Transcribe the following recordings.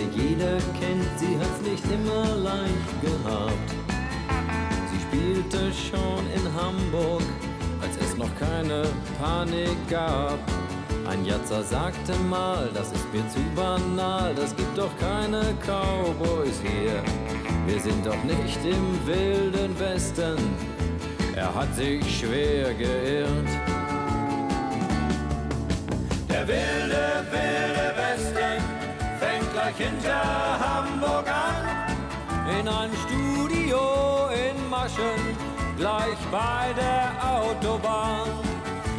Erde jeder kennt, sie hat's nicht immer leicht gehabt. Sie spielte schon in Hamburg, als es noch keine Panik gab. Ein Jatzer sagte mal, das ist mir zu banal, das gibt doch keine Cowboys hier. Wir sind doch nicht im wilden Westen, er hat sich schwer geirrt. Der wilde Westen gleich hinter Hamburg an. In ein Studio in Maschen, gleich bei der Autobahn.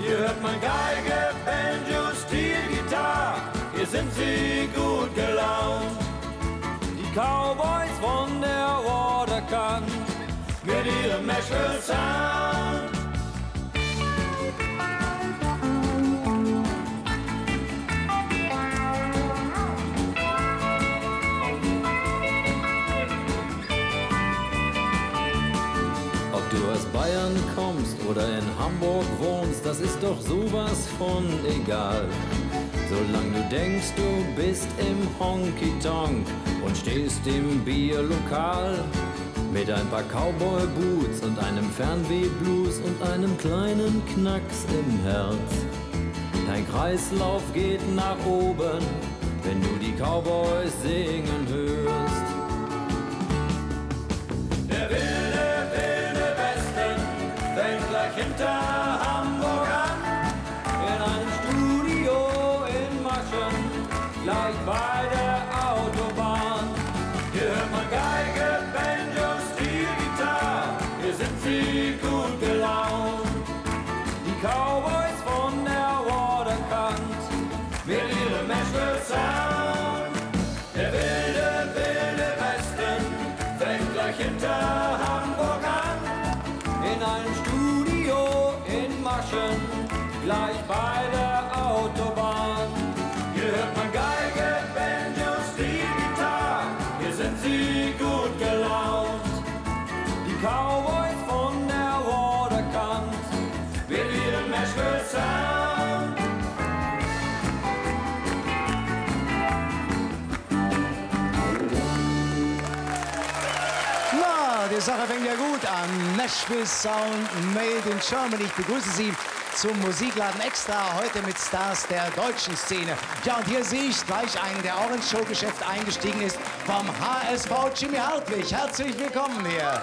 Hier hört man Geige, Banjo, Steel, Gitarre, hier sind sie gut gelaunt. Die Cowboys von der Waterkant mit ihrem Nashville Sound. Hamburg wohnst, das ist doch sowas von egal. Solange du denkst, du bist im Honky Tonk und stehst im Bierlokal mit ein paar Cowboy Boots und einem Fernweh-Blues und einem kleinen Knacks im Herz. Dein Kreislauf geht nach oben, wenn du die Cowboys singen hörst. Hinter Hamburg an. In einem Studio in Maschen, gleich bei der Autobahn. Hier hört man Geige, Banjo, Steel, Gitarre, hier sind sie gut gelaunt. Die Cowboys von der Waterkant mit ihrem Nashville Sound. Der wilde, wilde Westen fängt gleich hinter Hamburg an. In einem Studio in Maschen, gleich bei der Nashville Sound Made in Germany. Ich begrüße Sie zum Musikladen Extra, heute mit Stars der deutschen Szene. Ja, und hier sehe ich gleich einen, der auch ins Showgeschäft eingestiegen ist, vom HSV Jimmy Hartwig. Herzlich willkommen hier.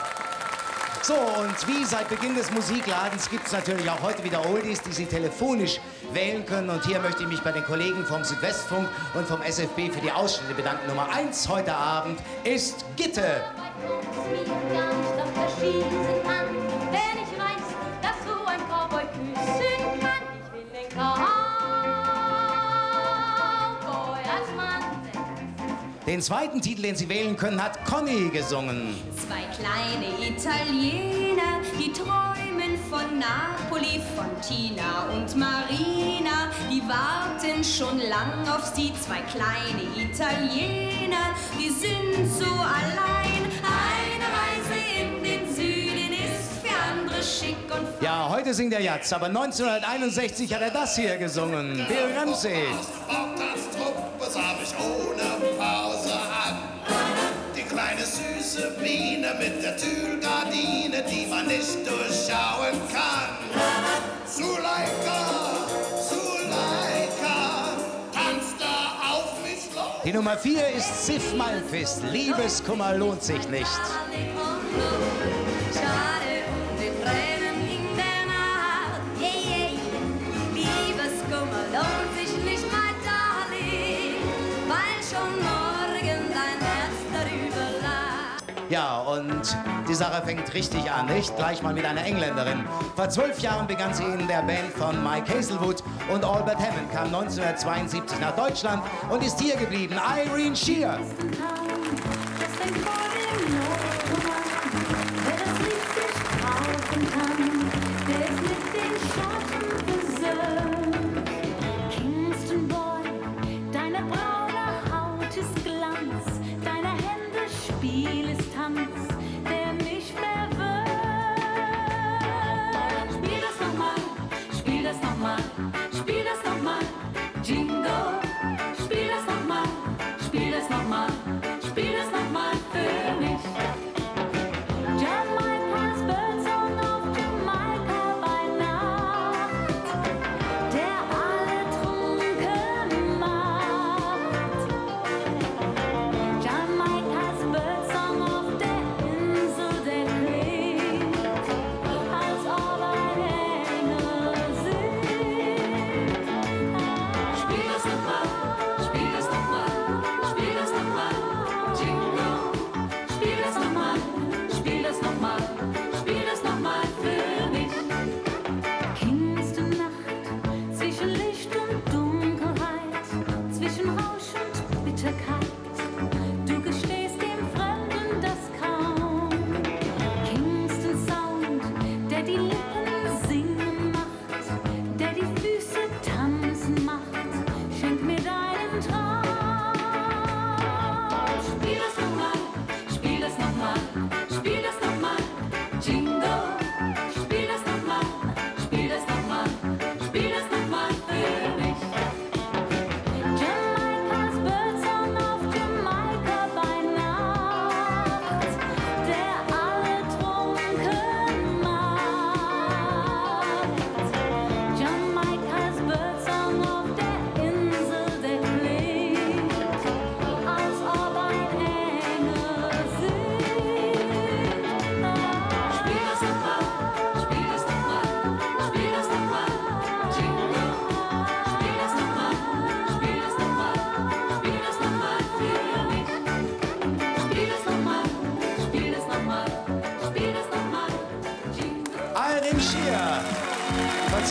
So, und wie seit Beginn des Musikladens gibt es natürlich auch heute wieder Oldies, die Sie telefonisch wählen können. Und hier möchte ich mich bei den Kollegen vom Südwestfunk und vom SFB für die Ausschnitte bedanken. Nummer eins heute Abend ist Gitte. Wenn ich weiß, dass so ein Cowboy küssen kann, ich will den Cowboy als Mann. Den zweiten Titel, den Sie wählen können, hat Conny gesungen. Zwei kleine Italiener, die träumen von Napoli, von Tina und Marina. Die warten schon lang auf sie, zwei kleine Italiener, die sind so allein. Eine Ja, heute singt er jetzt, aber 1961 hat er das hier gesungen. Bill Ramsey. Ohne Pause an. Die kleine süße Biene mit der Tüllgardine, die man nicht durchschauen kann. Zuleika, Zuleika, tanzt da auf mich los. Die Nummer 4 ist Sif Malmquist. Liebeskummer lohnt sich nicht. Ja, und die Sache fängt richtig an, nicht? Gleich mal mit einer Engländerin. Vor zwölf Jahren begann sie in der Band von Mike Hazelwood und Albert Hammond, kam 1972 nach Deutschland und ist hier geblieben. Irene Shear.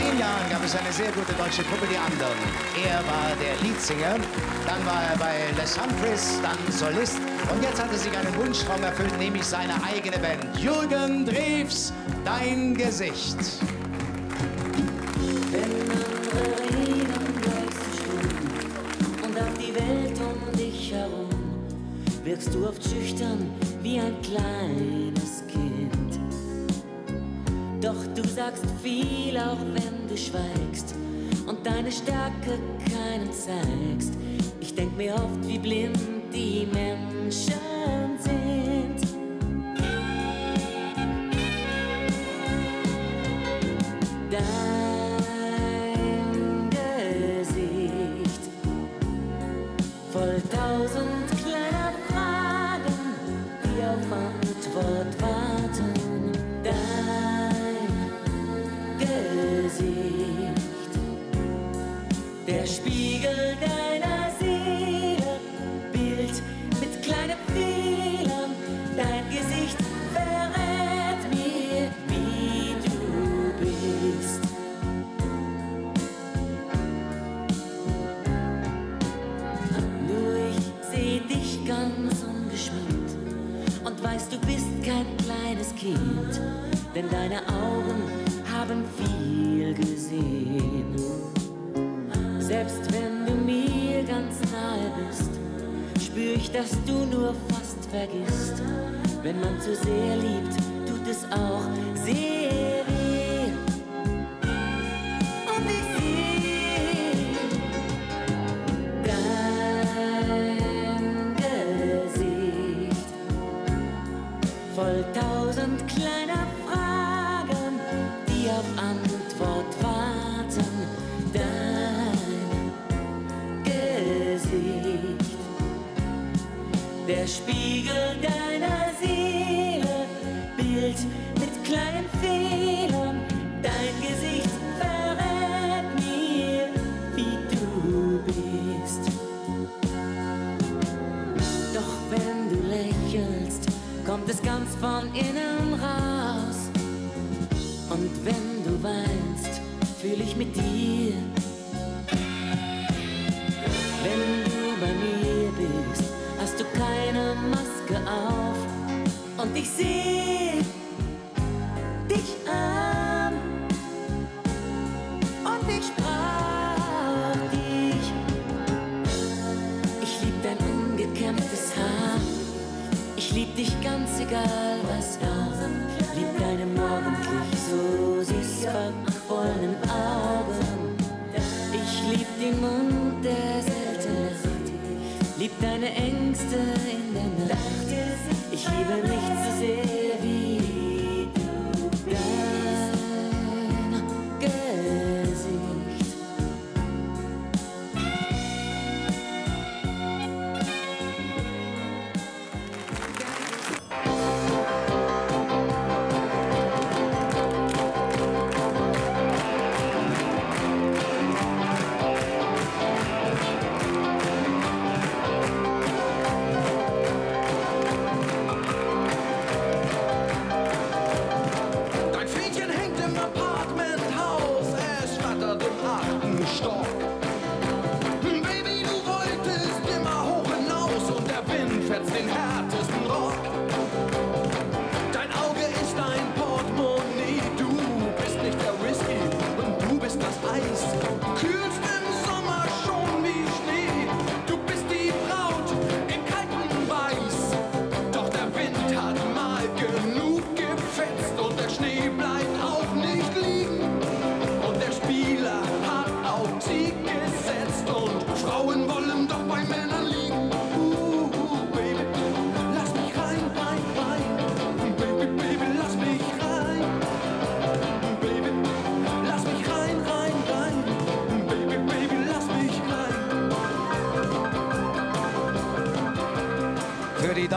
Zehn Jahren gab es eine sehr gute deutsche Gruppe, die anderen. Er war der Leadsinger, dann war er bei Les Humphreys, dann Solist und jetzt hat er sich einen Wunschtraum erfüllt, nämlich seine eigene Band. Jürgen Drews, Dein Gesicht. Wenn andere reden, bleibst du stumm und auf die Welt um dich herum wirkst du oft schüchtern wie ein kleines Kind. Doch du sagst viel, auch wenn schweigst und deine Stärke keinem zeigst. Ich denk mir oft, wie blind die Menschen der Spiegel deiner Seele, Bild mit kleinen Fehlern. Dein Gesicht verrät mir, wie du bist. Doch wenn du lächelst, kommt es ganz von innen raus. Und wenn du weinst, fühle ich mit dir. Wenn auf. Und ich sehe dich an. Und ich sprach dich. Ich lieb dein ungekämmtes Haar. Ich lieb dich ganz egal, was war. Lieb deine morgendlich so süß verquollenen Augen. Ich lieb den Mund, der selten lacht. Lieb deine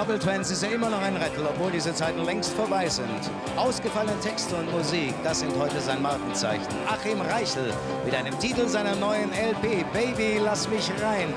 Die Doppeltwins ist er immer noch ein Rettel, obwohl diese Zeiten längst vorbei sind. Ausgefallene Texte und Musik, das sind heute sein Markenzeichen. Achim Reichel mit einem Titel seiner neuen LP, Baby, lass mich rein.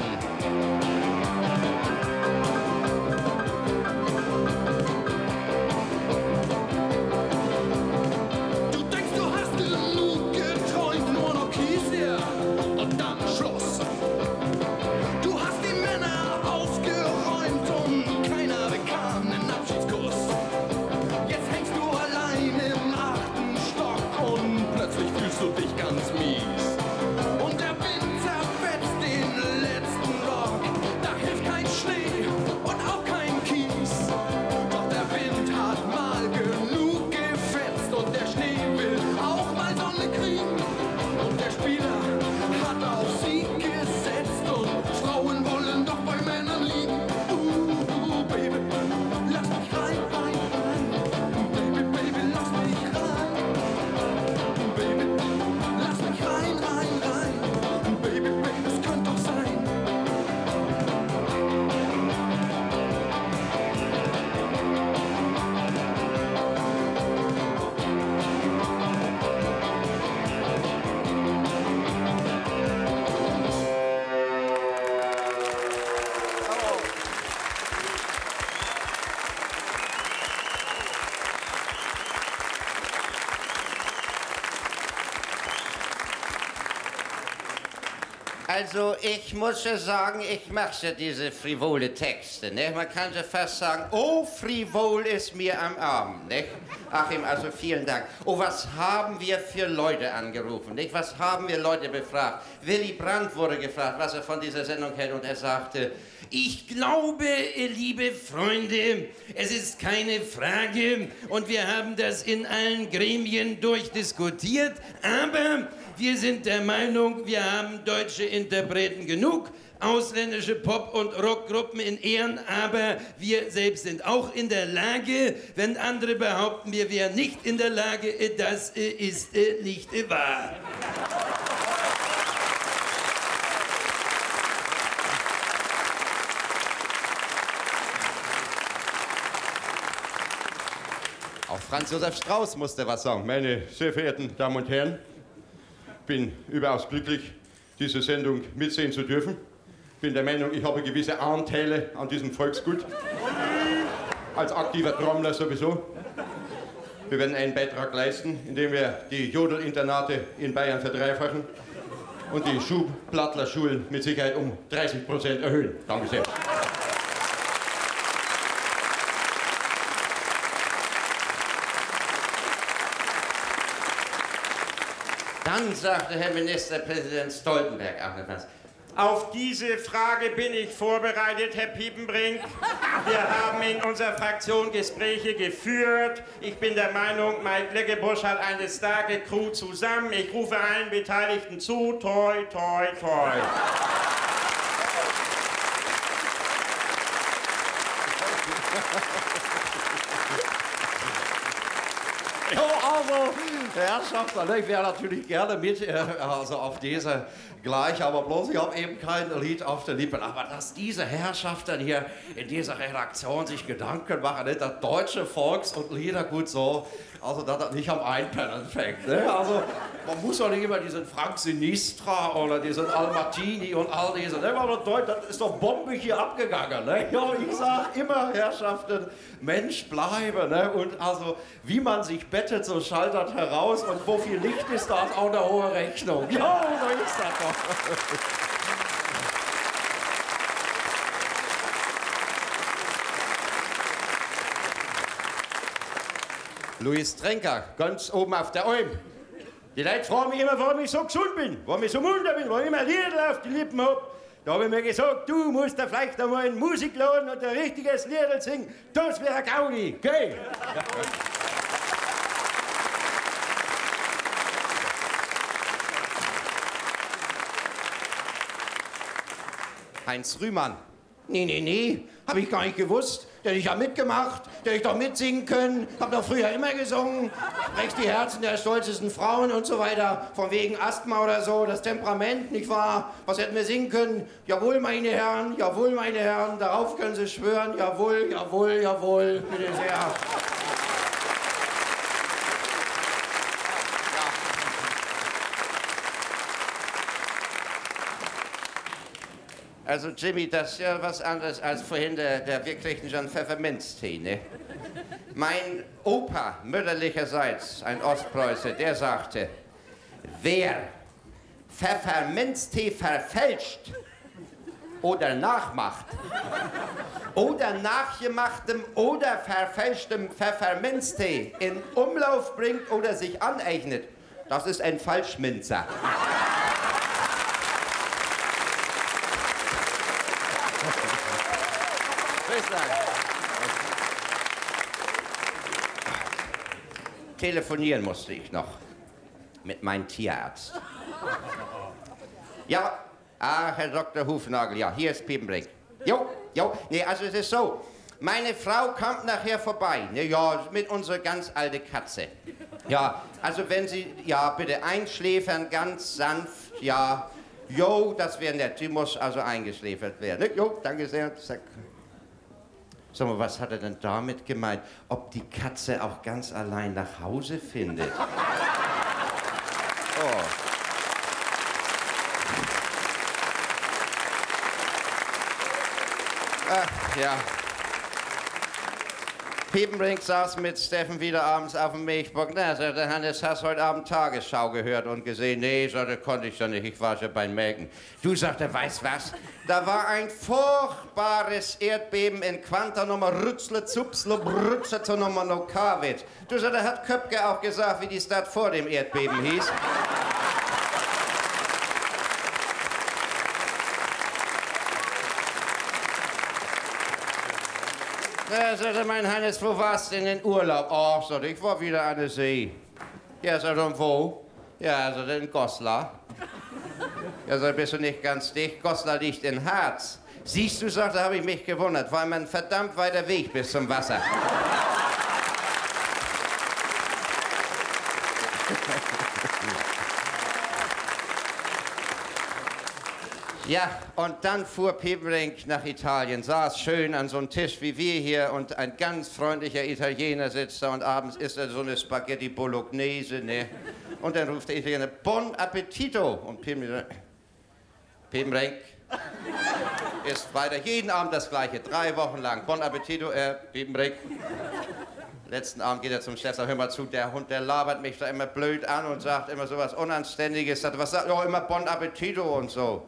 Also ich muss ja sagen, ich mache ja diese frivole Texte. Ne? Man kann ja fast sagen, oh, frivol ist mir am Arm. Ne? Achim, also vielen Dank. Oh, was haben wir für Leute angerufen? Nicht? Was haben wir Leute befragt? Willy Brandt wurde gefragt, was er von dieser Sendung hält und er sagte, ich glaube, liebe Freunde, es ist keine Frage und wir haben das in allen Gremien durchdiskutiert, aber wir sind der Meinung, wir haben deutsche Interpreten genug, ausländische Pop- und Rockgruppen in Ehren, aber wir selbst sind auch in der Lage, wenn andere behaupten, wir wären nicht in der Lage, das ist nicht wahr. Franz Josef Strauß musste was sagen. Meine sehr verehrten Damen und Herren, bin überaus glücklich, diese Sendung mitsehen zu dürfen. Bin der Meinung, ich habe gewisse Anteile an diesem Volksgut. Als aktiver Trommler sowieso. Wir werden einen Beitrag leisten, indem wir die Jodelinternate in Bayern verdreifachen und die Schubplattlerschulen mit Sicherheit um 30 Prozent erhöhen. Danke sehr. Dann sagte Herr Ministerpräsident Stoltenberg auch noch was. Auf diese Frage bin ich vorbereitet, Herr Piepenbrink. Wir haben in unserer Fraktion Gespräche geführt. Ich bin der Meinung, Mike Leckebusch hat eine starke Crew zusammen. Ich rufe allen Beteiligten zu. Toi, toi, toi. Also, Herrschaften, ne, ich wäre natürlich gerne mit, äh, also auf diese gleich, aber bloß ich habe eben kein Lied auf den Lippen. Aber dass diese Herrschaften hier in dieser Redaktion sich Gedanken machen, ne, das deutsche Volks- und Liedergut so, also dass das nicht am Einpennen fängt. Ne? Also man muss doch nicht immer diesen Frank Sinistra oder diesen Almatini und all diese, ne? Aber das, das ist doch bombig hier abgegangen. Ne? Ja, ich sag immer, Herrschaften, Mensch bleibe. Ne? Und also, wie man sich bettet, so schaltet heraus und wo viel Licht ist, da ist auch eine hohe Rechnung. Ja, so ist das doch. Luis Trenker, ganz oben auf der Alm. Die Leute fragen mich immer, warum ich so gesund bin, warum ich so munter bin, warum ich immer Lieder auf die Lippen hab. Da habe ich mir gesagt, du musst da vielleicht einmal einen Musikladen und ein richtiges Lied singen. Das wäre Gaudi, gell? Heinz Rühmann. Nee, nee, nee, habe ich gar nicht gewusst. Der hätte ich ja mitgemacht, der hätte ich doch mitsingen können. Hab doch früher immer gesungen. Rechts die Herzen der stolzesten Frauen und so weiter. Von wegen Asthma oder so, das Temperament, nicht wahr? Was hätten wir singen können? Jawohl, meine Herren, jawohl, meine Herren, darauf können Sie schwören. Jawohl, jawohl, jawohl, bitte sehr. Also Jimmy, das ist ja was anderes als vorhin der, der wirklichen John Pfefferminztee, ne? Mein Opa mütterlicherseits, ein Ostpreuße, der sagte, wer Pfefferminztee verfälscht oder nachmacht oder nachgemachtem oder verfälschtem Pfefferminztee in Umlauf bringt oder sich aneignet, das ist ein Falschminzer. Telefonieren musste ich noch mit meinem Tierarzt. Ja, ah, Herr Dr. Hufnagel, ja, hier ist Piepenbrink. Jo, jo, nee, also es ist so. Meine Frau kommt nachher vorbei. Ne, ja, mit unserer ganz alte Katze. Ja, also wenn Sie, ja, bitte einschläfern, ganz sanft, ja. Jo, das wäre nett. Die muss also eingeschläfert werden. Ne? Jo, danke sehr. Zack. Sag mal, was hat er denn damit gemeint? Ob die Katze auch ganz allein nach Hause findet? Oh. Ach, ja. Piepenbrink saß mit Steffen wieder abends auf dem Milchbock. Na, sagte Hannes, hast heute Abend Tagesschau gehört und gesehen? Nee, sagte, konnte ich doch nicht, ich war schon beim Melken. Du, sagte, weißt was? Da war ein furchtbares Erdbeben in Quanta Nummer Rützle, Zupsle, Brütze zu Nummer Nokawit. Du, sagte, hat Köpke auch gesagt, wie die Stadt vor dem Erdbeben hieß. Ja, sagte mein Hannes, wo warst du in Urlaub? Ach, sagte ich, war wieder an der See. Ja, sagte und wo? Ja, sagte in Goslar. Ja, sagte, bist du nicht ganz dicht? Goslar liegt in Harz. Siehst du, sagte, habe ich mich gewundert, immer ein verdammt weiter Weg bis zum Wasser. Ja, und dann fuhr Piepenbrink nach Italien, saß schön an so einem Tisch wie wir hier und ein ganz freundlicher Italiener sitzt da und abends isst er so eine Spaghetti Bolognese, ne? Und dann ruft der Italiener, Bon Appetito! Und Piepenbrink, Piepenbrink isst weiter jeden Abend das Gleiche, drei Wochen lang. Bon Appetito, äh, Piepenbrink. Letzten Abend geht er zum Chef, sagt, hör mal zu, der Hund, der labert mich da immer blöd an und sagt immer so was Unanständiges. Sagt, was sagt, oh, immer Bon Appetito und so.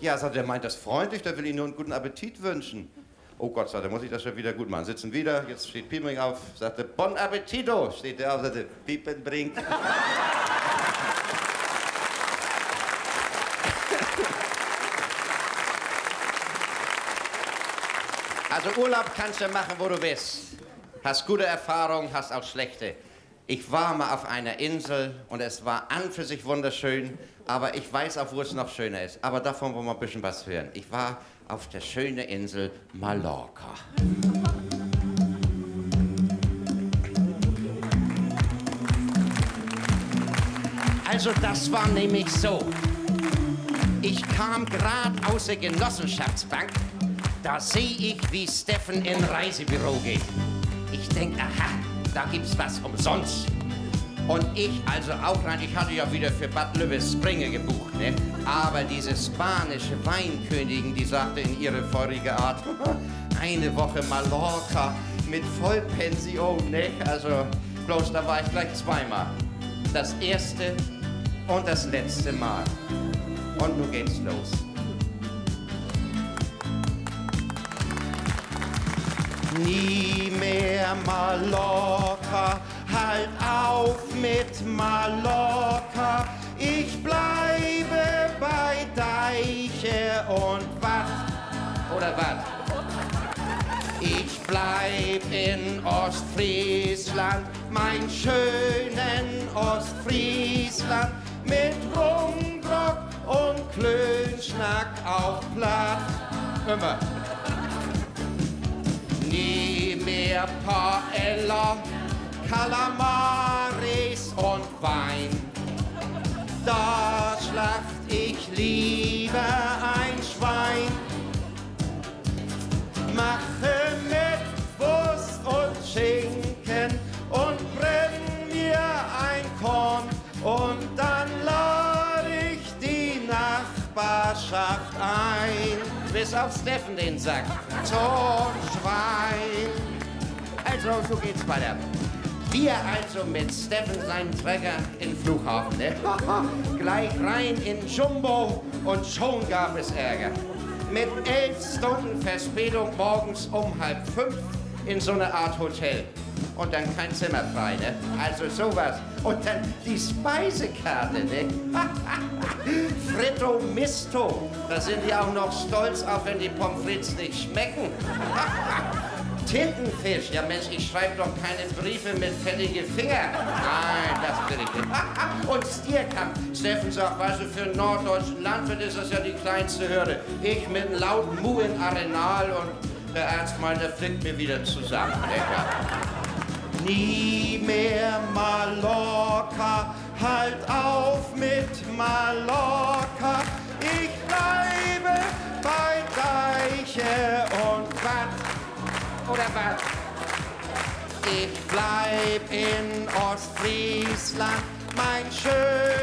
Ja, sagt er, meint das freundlich, der will Ihnen nur einen guten Appetit wünschen. Oh Gott, sagt er, muss ich das schon wieder gut machen. Sitzen wieder, jetzt steht Piepering auf, sagte, Bon Appetito, steht der auf, sagte, Piepenbrink. Also Urlaub kannst du machen, wo du willst. Hast gute Erfahrungen, hast auch schlechte. Ich war mal auf einer Insel und es war an für sich wunderschön, aber ich weiß auch, wo es noch schöner ist. Aber davon wollen wir ein bisschen was hören. Ich war auf der schönen Insel Mallorca. Also das war nämlich so. Ich kam gerade aus der Genossenschaftsbank. Da sehe ich, wie Steffen in Reisebüro geht. Ich denke, aha, da gibt's was umsonst. Und ich also auch rein, ich hatte ja wieder für Bad Lübes Springe gebucht, ne? Aber diese spanische Weinkönigin, die sagte in ihre feurige Art, eine Woche Mallorca mit Vollpension, ne? Also bloß da war ich gleich zweimal. Das erste und das letzte Mal. Und nun geht's los. Nie mehr Mallorca, halt auf mit Mallorca. Ich bleibe bei Deiche und was? Oder was? Ich bleib in Ostfriesland, mein schönen Ostfriesland, mit Rumgrock und Klönschnack auf Platt. Immer. Nie mehr Paella, Kalamaris und Wein. Da schlacht ich lieber ein Schwein. Mache mit Wurst und Schinken und brenn mir ein Korn und Nachbarschaft ein. Bis auf Steffen den Sack zum Schwein. Also, so geht's weiter. Wir also mit Steffen seinen Träger in Flughafen, ne? Gleich rein in Jumbo und schon gab es Ärger. Mit elf Stunden Verspätung morgens um halb fünf in so eine Art Hotel. Und dann kein Zimmer frei, ne? Also sowas. Und dann die Speisekarte, ne? Fritto Misto. Da sind die auch noch stolz auf, wenn die Pommes frites nicht schmecken. Tintenfisch. Ja Mensch, ich schreibe doch keine Briefe mit fettige Finger. Nein, das will ich nicht. Und Stierkampf. Steffen sagt, weißt du, für einen norddeutschen Landwirt ist das ja die kleinste Hürde. Ich mit einem lauten Mu in Arenal und der Arzt meint, der flickt mir wieder zusammen. Lecker. Nie mehr Mallorca, halt auf mit Mallorca. Ich bleibe bei Deiche und was oder was? Ich bleib in Ostfriesland, mein schönen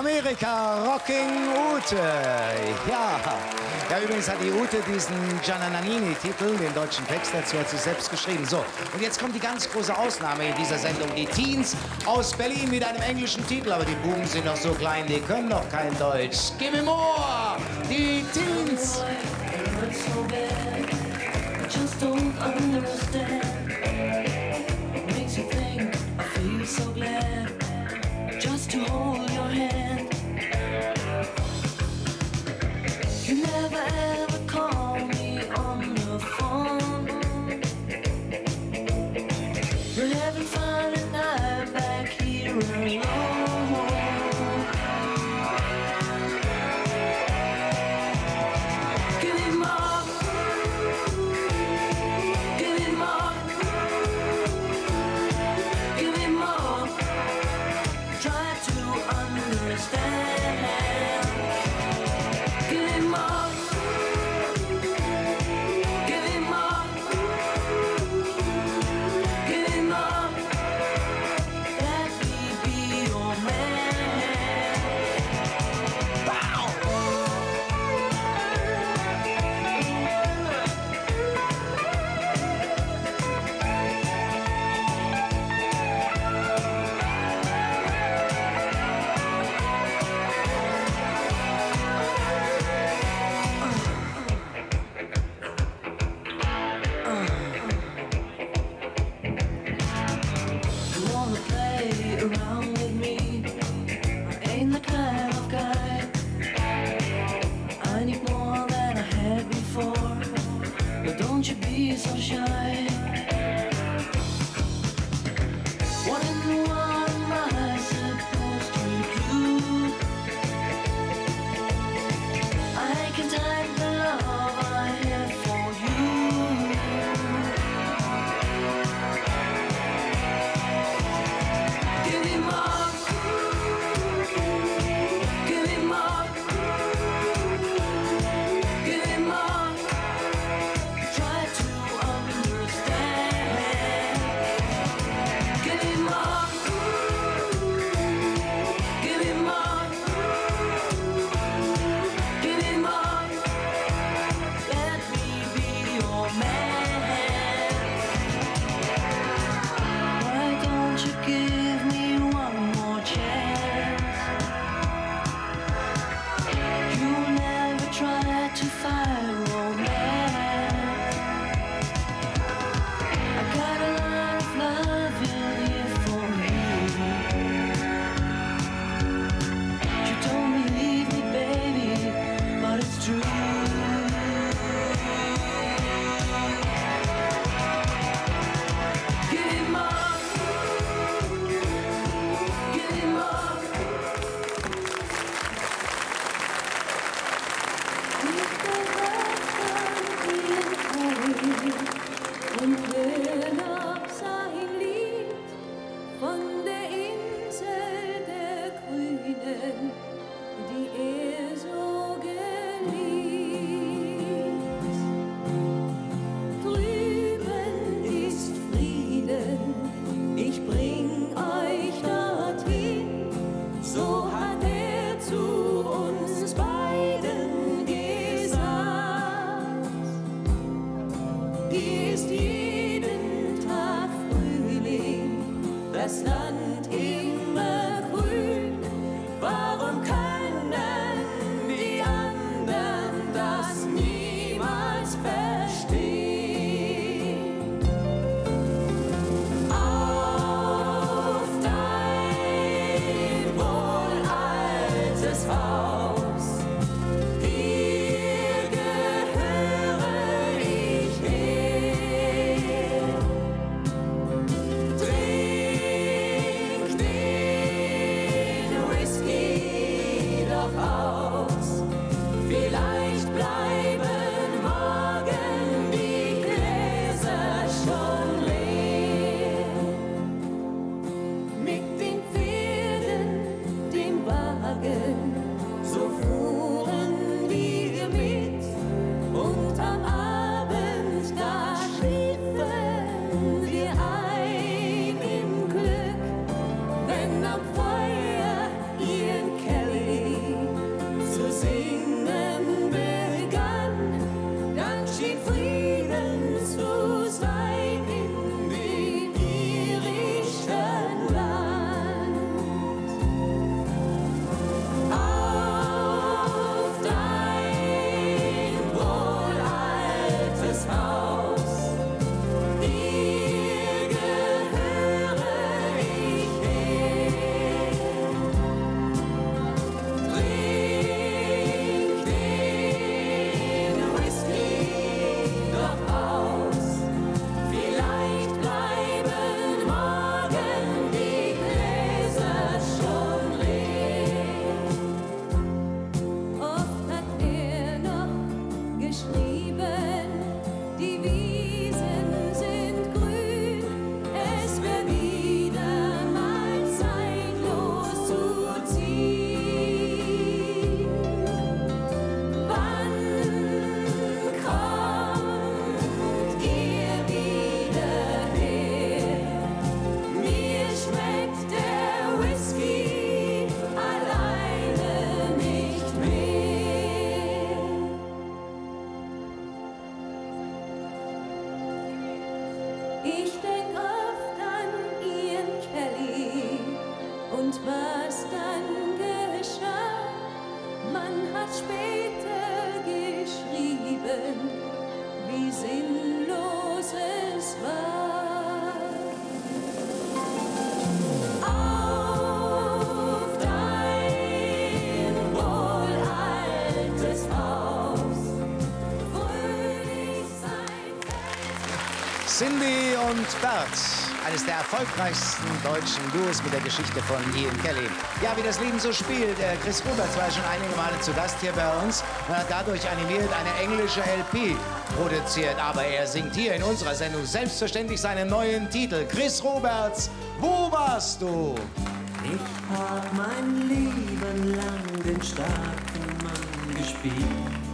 Amerika, Rocking Ute. Ja. ja, übrigens hat die Ute diesen Giannanini-Titel, den deutschen Text dazu, hat sie selbst geschrieben. So, und jetzt kommt die ganz große Ausnahme in dieser Sendung. Die Teens aus Berlin mit einem englischen Titel, aber die Buben sind noch so klein, die können noch kein Deutsch. Give me more! Die Teens! Just don't Cindy und Bert, eines der erfolgreichsten deutschen Duos mit der Geschichte von Ian Kelly. Ja, wie das Leben so spielt, äh, Chris Roberts war schon einige Male zu Gast hier bei uns und hat dadurch animiert eine englische LP produziert. Aber er singt hier in unserer Sendung selbstverständlich seinen neuen Titel. Chris Roberts, wo warst du? Ich hab mein Leben lang den starken Mann gespielt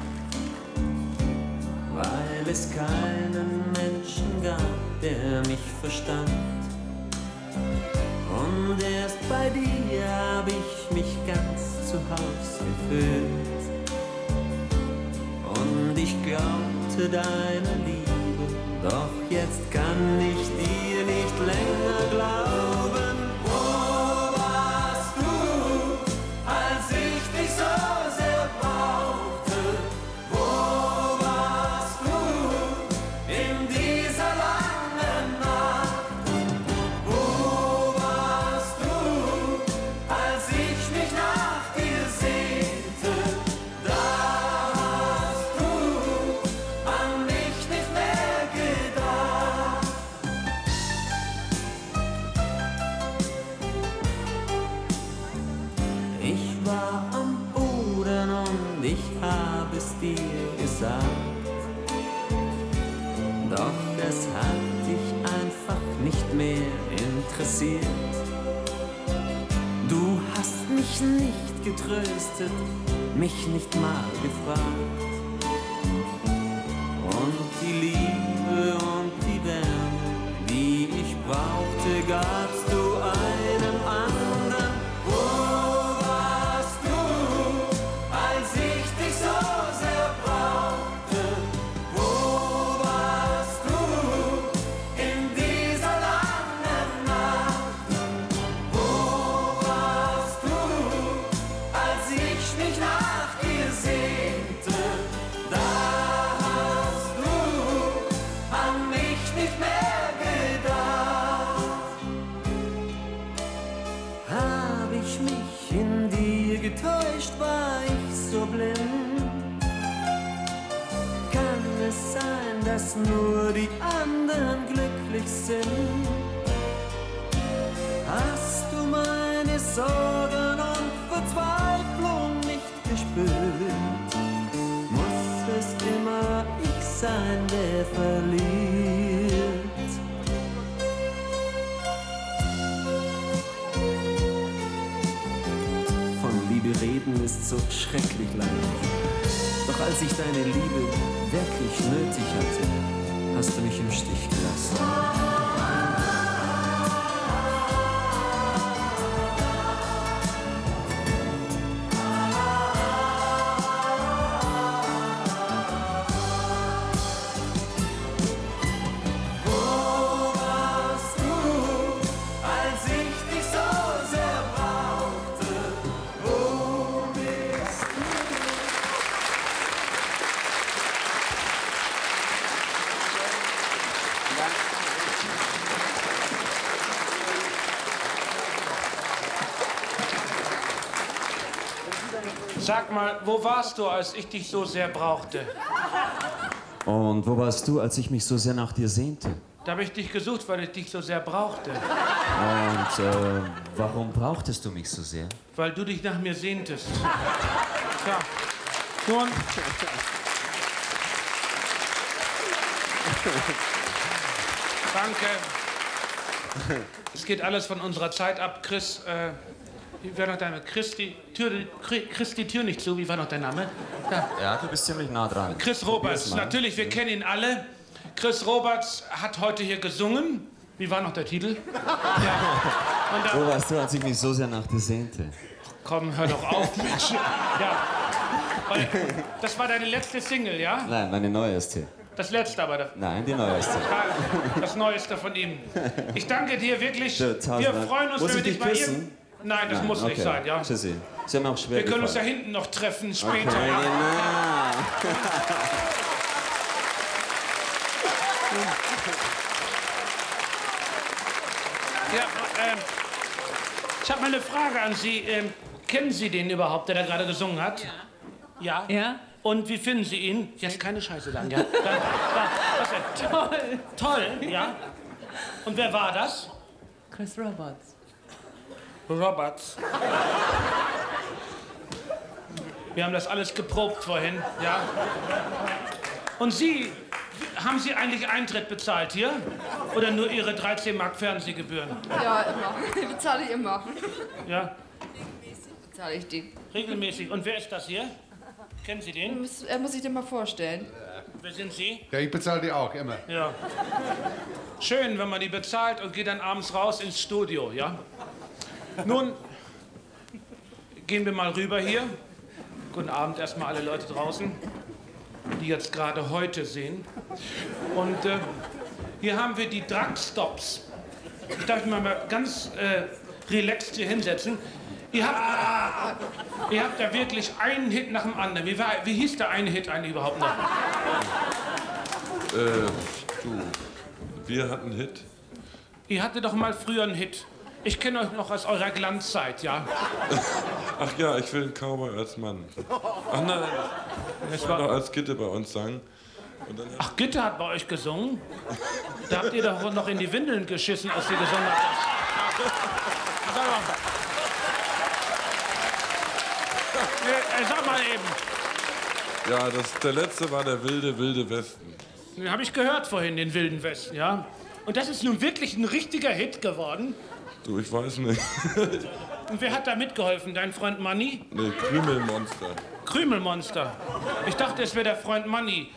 weil es keinen Menschen gab, der mich verstand. Und erst bei dir hab ich mich ganz zu Hause gefühlt. Und ich glaubte deiner Liebe, doch jetzt kann ich dir nicht länger glauben. Nicht getröstet, mich nicht mal gefragt. Und die Liebe und die Wärme, die ich brauchte, gabst es sein, dass nur die anderen glücklich sind? Hast du meine Sorgen und Verzweiflung nicht gespürt? Muss es immer ich sein, der verliert? Von Liebe reden ist so schrecklich leicht. Doch als ich deine Liebe wirklich nötig hatte, hast du mich im Stich gelassen. Mal, wo warst du, als ich dich so sehr brauchte? Und wo warst du, als ich mich so sehr nach dir sehnte? Da habe ich dich gesucht, weil ich dich so sehr brauchte. Und äh, warum brauchtest du mich so sehr? Weil du dich nach mir sehntest. Tja. Nun. Danke. Es geht alles von unserer Zeit ab. Chris, äh, wie war noch dein Name? Christi, Tür, Chri- Christi Tür nicht zu. Wie war noch dein Name? Ja. Ja, du bist ziemlich nah dran. Chris Roberts, natürlich, wir kennen ihn alle. Chris Roberts hat heute hier gesungen. Wie war noch der Titel? Ja. Und Wo da, warst du, ich mich so sehr nach dir sehnte? komm, hör doch auf, Mensch. Ja. Das war deine letzte Single, ja? Nein, meine neueste. Das letzte aber. Nein, die neueste. das Neueste von ihm. Ich danke dir wirklich. Wir freuen uns, Muss wenn wir ich dich dich mal küssen? Nein, das Nein, muss nicht okay. sein, ja. Tschüssi. Sie haben auch schwer Wir können uns da hinten noch treffen später. Okay, ja. Ja, ähm, ich habe mal eine Frage an Sie. Ähm, kennen Sie den überhaupt, der da gerade gesungen hat? Ja. Ja? Ja. Und wie finden Sie ihn? Jetzt keine Scheiße sagen, ja? Da, da, was denn? Toll. Toll, ja. Und wer war das? Chris Roberts. Roberts. Wir haben das alles geprobt vorhin, ja. Und Sie, haben Sie eigentlich Eintritt bezahlt hier? Oder nur Ihre 13 Mark Fernsehgebühren? Ja, immer. Bezahle ich immer. Ja, Bezahle ich die. regelmäßig. Und wer ist das hier? Kennen Sie den? Muss, er muss sich den mal vorstellen. Wer sind Sie? Ja, ich bezahle die auch immer. Ja. Schön, wenn man die bezahlt und geht dann abends raus ins Studio, ja? Nun, gehen wir mal rüber hier. Guten Abend erstmal alle Leute draußen, die jetzt gerade heute sehen. Und äh, hier haben wir die Drugstops. Ich darf mich mal ganz äh, relaxed hier hinsetzen. Ihr habt, ihr habt ja wirklich einen Hit nach dem anderen. Wie, war, wie hieß der eine Hit eigentlich überhaupt noch? Äh, du, wir hatten einen Hit. Ihr hattet doch mal früher einen Hit. Ich kenne euch noch aus eurer Glanzzeit, ja? Ach ja, ich will einen Cowboy als Mann. Ach nein, ich wollte noch als Gitte bei uns dann Ach, Gitte hat bei euch gesungen? Da habt ihr doch wohl noch in die Windeln geschissen, als ihr gesungen mal. Äh, äh, sag mal eben. Ja, das, der letzte war der wilde, wilde Westen. Den habe ich gehört vorhin, den Wilden Westen, ja. Und das ist nun wirklich ein richtiger Hit geworden. Du, ich weiß nicht. Und wer hat da mitgeholfen? Dein Freund Manni? Nee, Krümelmonster. Krümelmonster. Ich dachte, es wäre der Freund Manni.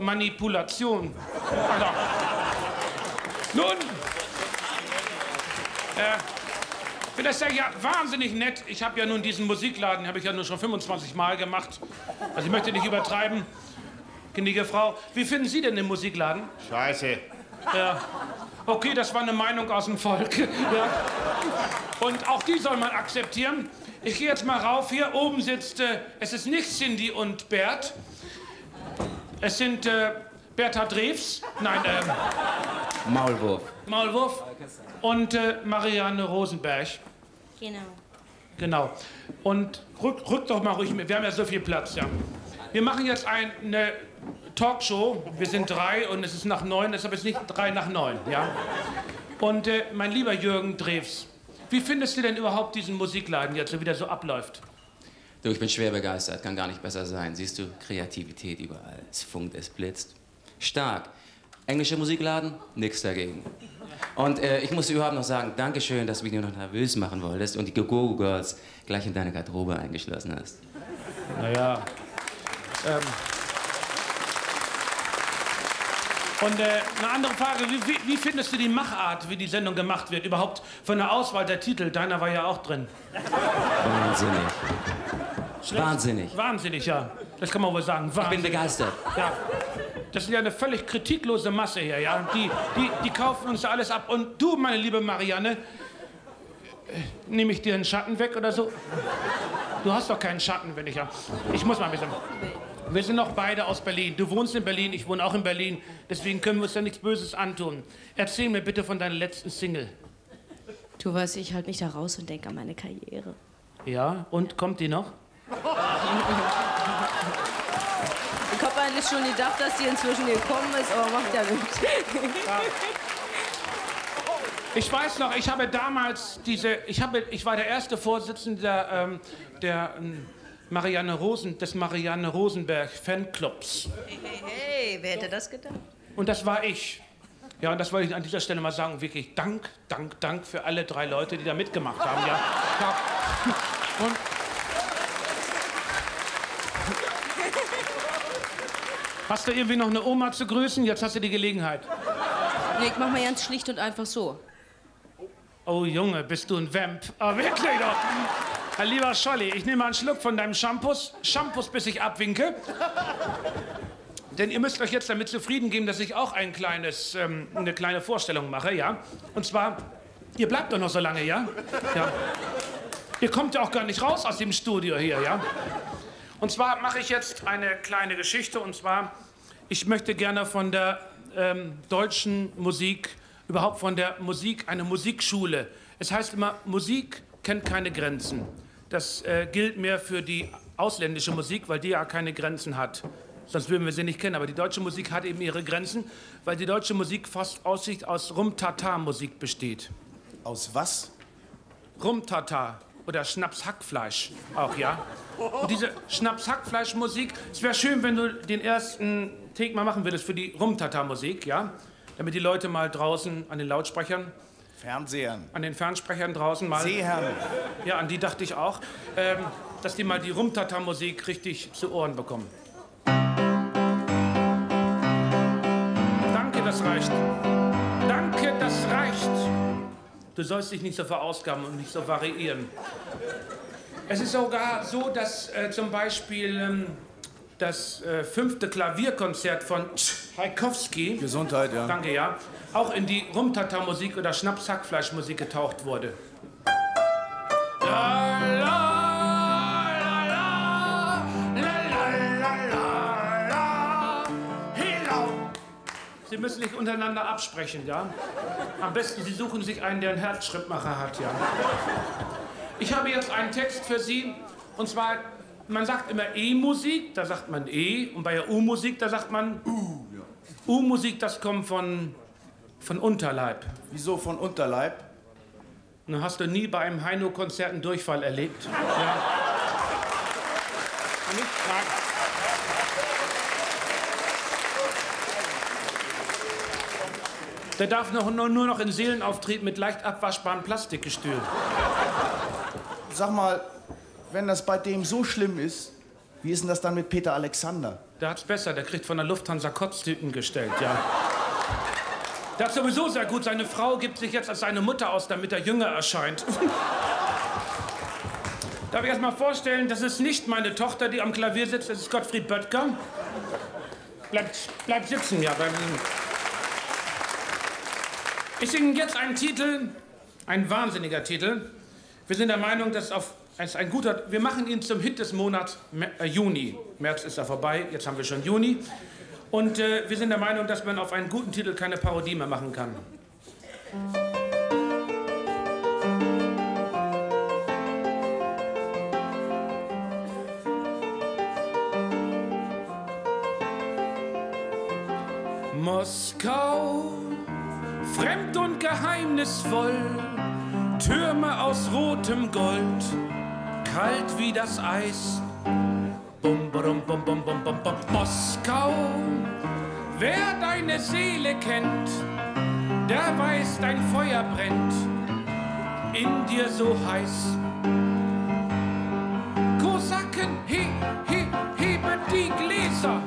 Manipulation. Also. Nun, äh, ich finde das ja, ja wahnsinnig nett. Ich habe ja nun diesen Musikladen, habe ich ja nur schon 25 Mal gemacht. Also ich möchte nicht übertreiben. Gnädige Frau, wie finden Sie denn den Musikladen? Scheiße. Ja. Okay, das war eine Meinung aus dem Volk. Ja. Und auch die soll man akzeptieren. Ich gehe jetzt mal rauf. Hier oben sitzt, äh, es ist nicht Cindy und Bert. Es sind äh, Bertha Drews, nein, ähm, Maulwurf. Maulwurf und äh, Marianne Rosenberg. Genau. Genau. Und rück, rück doch mal ruhig mit. Wir haben ja so viel Platz, ja. Wir machen jetzt ein, eine Talkshow. Wir sind drei und es ist nach neun, deshalb ist es nicht drei nach neun, ja. Und äh, mein lieber Jürgen Drews, wie findest du denn überhaupt diesen Musikladen jetzt, so wie der so abläuft? Du, ich bin schwer begeistert, kann gar nicht besser sein. Siehst du, Kreativität überall. Es funkt, es blitzt. Stark. Englischer Musikladen, nix dagegen. Und äh, ich muss dir überhaupt noch sagen, Dankeschön, dass du mich nur noch nervös machen wolltest und die Go-Go Girls gleich in deine Garderobe eingeschlossen hast. Naja. Ähm. Und äh, eine andere Frage, wie, wie, findest du die Machart, wie die Sendung gemacht wird? Überhaupt von der Auswahl der Titel, deiner war ja auch drin. Wahnsinnig. Schlecht? Wahnsinnig. Wahnsinnig, ja. Das kann man wohl sagen. Ich bin Wahnsinnig. begeistert. Ja. Das ist ja eine völlig kritiklose Masse hier, ja. Die, die, die kaufen uns alles ab. Und du, meine liebe Marianne, nehme ich dir einen Schatten weg oder so? Du hast doch keinen Schatten, wenn ich ja. Ich muss mal ein bisschen. Wir sind doch beide aus Berlin. Du wohnst in Berlin, ich wohne auch in Berlin. Deswegen können wir uns ja nichts Böses antun. Erzähl mir bitte von deiner letzten Single. Du weißt, ich halte mich da raus und denke an meine Karriere. Ja, und kommt die noch? Ich habe eigentlich schon gedacht, dass die inzwischen gekommen ist, aber macht ja nichts. Ich weiß noch, ich habe damals diese, ich, habe, ich war der erste Vorsitzende der, ähm, der ähm, Marianne Rosen, des Marianne Rosenberg Fanclubs. Hey, hey, hey, wer hätte das gedacht? Und das war ich. Ja, und das wollte ich an dieser Stelle mal sagen. Wirklich Dank, Dank, Dank für alle drei Leute, die da mitgemacht haben. Ja. ja. Und Hast du irgendwie noch eine Oma zu grüßen? Jetzt hast du die Gelegenheit. Nee, ich mach mal ganz schlicht und einfach so. Oh Junge, bist du ein Vamp. Ah, wirklich doch. Mein lieber Scholli, ich nehme mal einen Schluck von deinem Shampoos. Shampoos, bis ich abwinke. Denn ihr müsst euch jetzt damit zufrieden geben, dass ich auch ein kleines, ähm, eine kleine Vorstellung mache, ja? Und zwar, ihr bleibt doch noch so lange, ja? Ja. Ihr kommt ja auch gar nicht raus aus dem Studio hier, ja? Und zwar mache ich jetzt eine kleine Geschichte. Und zwar, ich möchte gerne von der ähm, deutschen Musik, überhaupt von der Musik, eine Musikschule. Es heißt immer, Musik kennt keine Grenzen. Das äh, gilt mehr für die ausländische Musik, weil die ja keine Grenzen hat. Sonst würden wir sie nicht kennen. Aber die deutsche Musik hat eben ihre Grenzen, weil die deutsche Musik fast aussicht aus Rum-Tata-Musik besteht. Aus was? Rum-Tata oder Schnaps-Hackfleisch auch, ja. Und diese Schnaps-Hackfleisch-Musik, es wäre schön, wenn du den ersten Take mal machen würdest für die Rum-Tata-Musik, ja. Damit die Leute mal draußen an den Lautsprechern Fernsehern. an den Fernsprechern draußen mal. Sehern. Ja, an die dachte ich auch, ähm, dass die mal die Rumtata-Musik richtig zu Ohren bekommen. Danke, das reicht. Danke, das reicht. Du sollst dich nicht so verausgaben und nicht so variieren. Es ist sogar so, dass äh, zum Beispiel ähm, das äh, fünfte Klavierkonzert von Tchaikovsky Gesundheit, ja. Danke, ja. Auch in die Rumtata-Musik oder Schnaps-Hackfleisch-Musik getaucht wurde. La, la. Sie müssen nicht untereinander absprechen, ja? Am besten, Sie suchen sich einen, der einen Herzschrittmacher hat, ja? Ich habe jetzt einen Text für Sie, und zwar, man sagt immer E-Musik, da sagt man E, und bei der U-Musik, da sagt man U. U-Musik, das kommt von, von Unterleib. Wieso von Unterleib? Na, hast du nie bei einem Heino-Konzert einen Durchfall erlebt? Ja. Nicht? Nein. Der darf noch, nur, nur noch in Seelenauftrieb mit leicht abwaschbarem Plastikgestühl. Sag mal, wenn das bei dem so schlimm ist, wie ist denn das dann mit Peter Alexander? Der hat's besser, der kriegt von der Lufthansa Kotztüten gestellt, ja. Der hat sowieso sehr gut. Seine Frau gibt sich jetzt als seine Mutter aus, damit er jünger erscheint. Darf ich erst mal vorstellen, das ist nicht meine Tochter, die am Klavier sitzt, das ist Gottfried Böttger. Bleibt, bleibt sitzen, ja. Ich singe jetzt einen Titel, ein wahnsinniger Titel. Wir sind der Meinung, dass auf es ist ein guter. Wir machen ihn zum Hit des Monats äh, Juni. März ist er vorbei, jetzt haben wir schon Juni. Und äh, wir sind der Meinung, dass man auf einen guten Titel keine Parodie mehr machen kann. Moskau, fremd und geheimnisvoll, Türme aus rotem Gold, kalt wie das Eis. Bum, bum, bum, bum, bum, bum, bum. Moskau, wer deine Seele kennt, der weiß, dein Feuer brennt in dir so heiß. Kosaken, he, he, hebe die Gläser.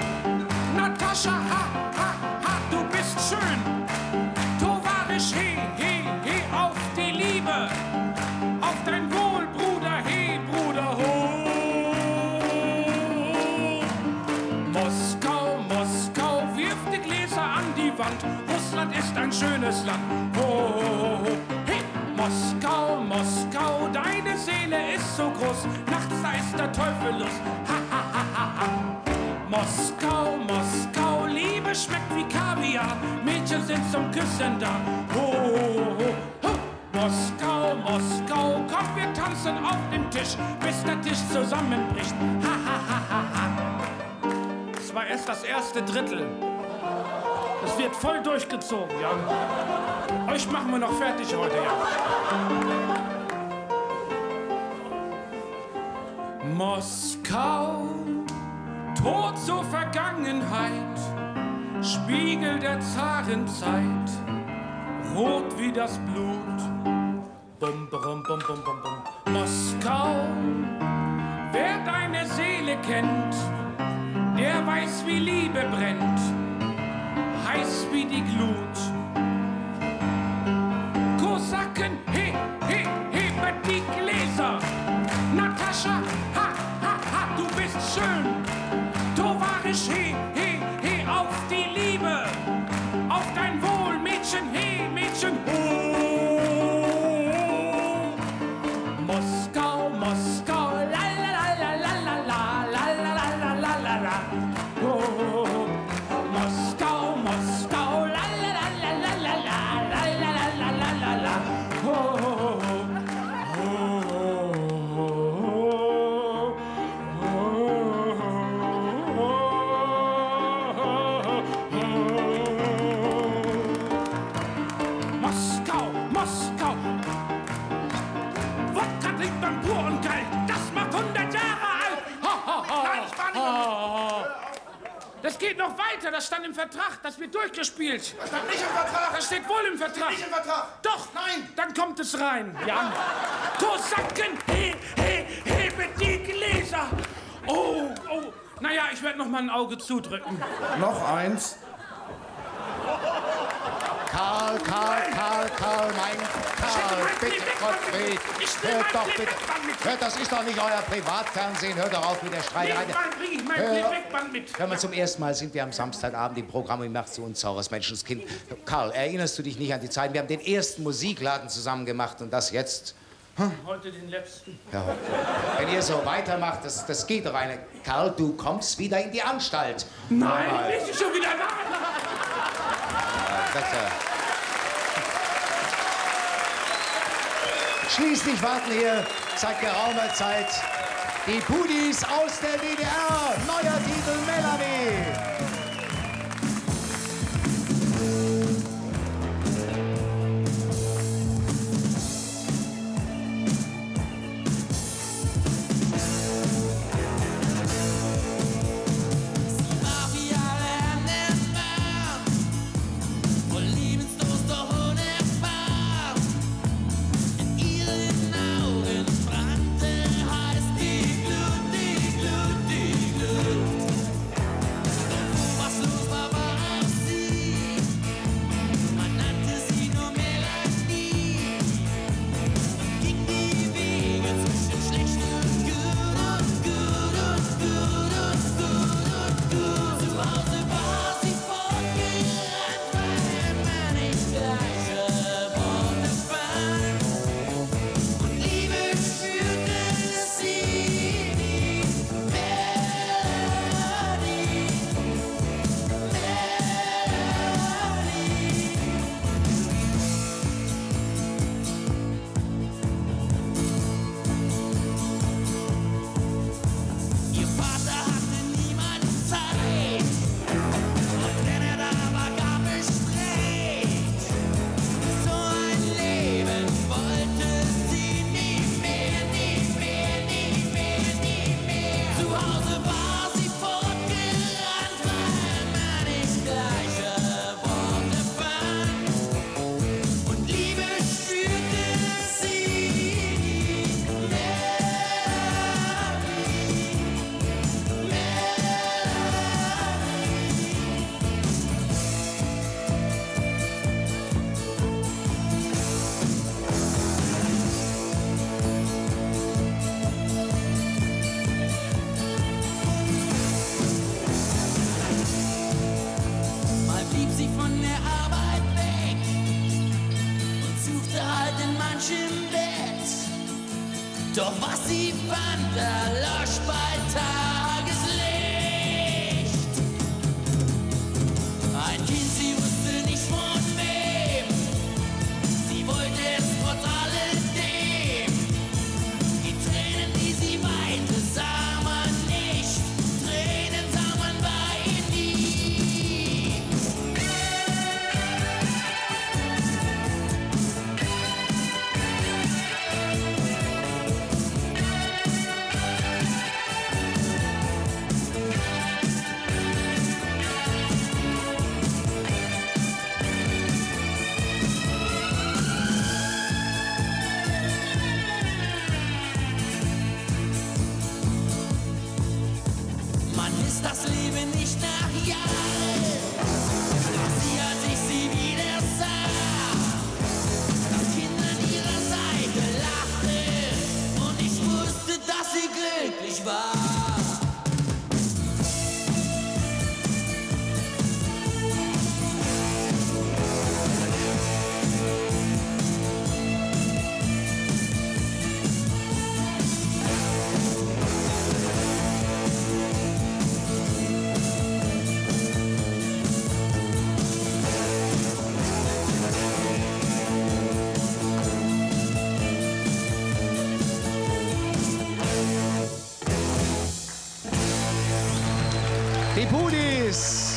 Ist ein schönes Land. Ho, ho, ho. Hey, Moskau, Moskau, deine Seele ist so groß. Nachts da ist der Teufel los. Ha, ha, ha, ha, ha. Moskau, Moskau, Liebe schmeckt wie Kaviar. Mädchen sind zum Küssen da. Ho, ho. Moskau, Moskau, komm, wir tanzen auf dem Tisch, bis der Tisch zusammenbricht. Ha, ha, ha, ha, ha. Das war erst das erste Drittel. Das wird voll durchgezogen, ja. Euch machen wir noch fertig heute, ja. Moskau, Tod zur Vergangenheit, Spiegel der Zarenzeit, rot wie das Blut. Bum, bum, bum, bum, bum, bum. Moskau, wer deine Seele kennt, der weiß, wie Liebe brennt, heiß wie die Glut. Weiter. Das stand im Vertrag. Das wird durchgespielt. Das stand nicht im Vertrag. Das steht wohl im Vertrag. Nicht im Vertrag. Doch. Nein. Dann kommt es rein. Ja. Kosaken, he, he, hebe die Gläser. Oh, oh. Naja, ich werde noch mal ein Auge zudrücken. Noch eins. Karl, Karl, Karl, Karl, mein Karl, bitte, Gottfried, hört doch bitte, hört, das ist doch nicht euer Privatfernsehen, hört doch auf mit der Streiterei. Klickband bring ich mein Hör- Klickband mit. Hör mal, zum ersten Mal sind wir am Samstagabend im Programm und macht zu uns saures Menschenskind. Karl, erinnerst du dich nicht an die Zeit? Wir haben den ersten Musikladen zusammen gemacht und das jetzt? Heute den letzten. Ja. Wenn ihr so weitermacht, das, das geht doch eine. Karl, du kommst wieder in die Anstalt. Nein, Mal. bist du schon wieder da? Das, Schließlich warten hier seit geraumer Zeit die Pudis aus der DDR. Neuer Titel Melanie.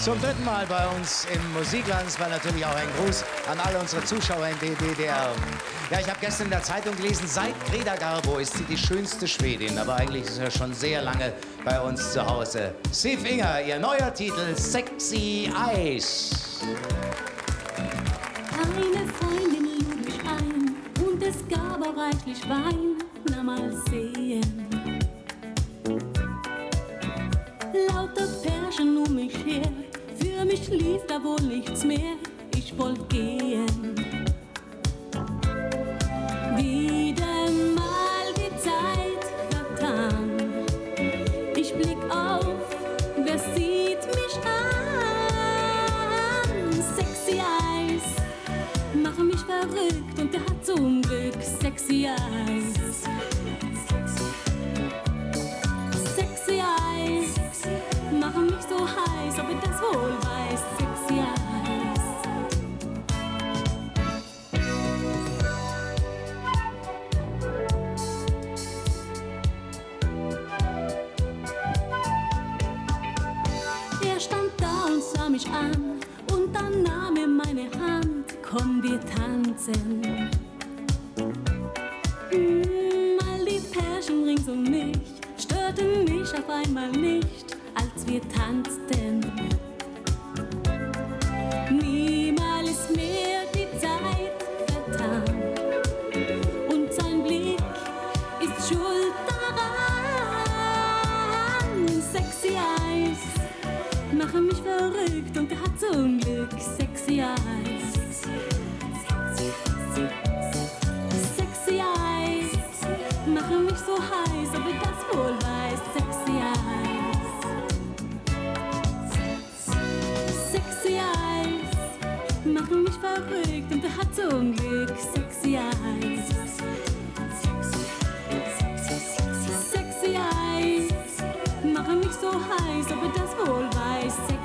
Zum dritten Mal bei uns im Musikland. Es war natürlich auch ein Gruß an alle unsere Zuschauer in DDR. Ja, ich habe gestern in der Zeitung gelesen, seit Greta Garbo ist sie die schönste Schwedin. Aber eigentlich ist sie ja schon sehr lange bei uns zu Hause. Steve Inger, ihr neuer Titel Sexy Eyes. Eine Freundin lud mich ein und es gab auch reichlich Wein. Na mal sehen. Mich lief da wohl nichts mehr. Ich wollt gehen. Wieder mal die Zeit vertan. Ich blick auf, wer sieht mich an? Sexy Eyes machen mich verrückt und der hat zum Glück sexy Eyes. Tanzen. Mm, all die Pärchen rings um mich störten mich auf einmal nicht, als wir tanzten. Verrückt und er hat zum Glück sexy Eyes. Sexy Eyes machen mich so heiß, ob ich das wohl weiß.